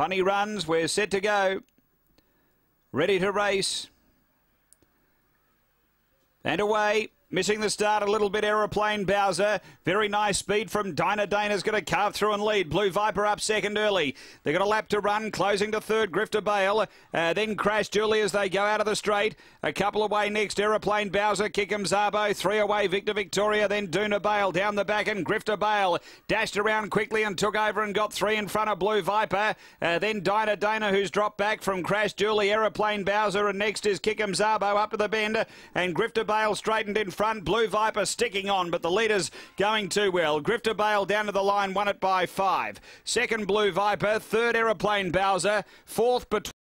Bunny runs. We're set to go. Ready to race. And away. Missing the start a little bit, Aeroplane Bowser. Very nice speed from Dinah Dana's going to carve through and lead. Blue Viper up second early. They've got a lap to run, closing to third, Grifter Bale. Uh, then Crash Julie as they go out of the straight. A couple away next, Aeroplane Bowser, Kickham Zabo. Three away, Victor Victoria, then Duna Bale down the back and Grifter Bale dashed around quickly and took over and got three in front of Blue Viper. Uh, then Dinah Dana who's dropped back from Crash Julie, Aeroplane Bowser, and next is Kickham Zabo up to the bend and Grifter Bale straightened in front. Blue Viper sticking on, but the leader's going too well. Grifter Bale down to the line, won it by five. Second Blue Viper, third Aeroplane Bowser, fourth between